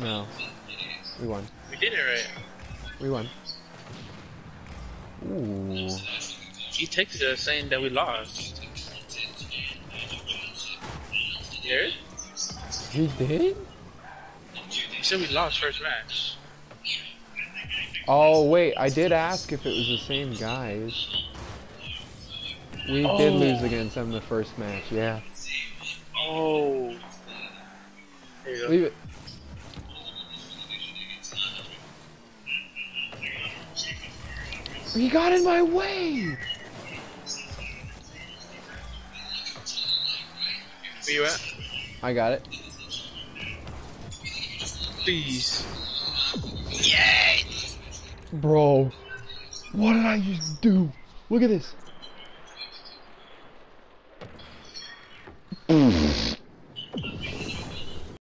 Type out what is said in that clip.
No. We won. We did it right. We won. Ooh. He texted us saying that we lost. You heard? He did? He said we lost first match. Oh, wait. I did ask if it was the same guys. We did Oh. lose against them the first match, yeah. Oh. Leave it. He got in my way! Where you at? I got it. Please. Bro, what did I just do? Look at this.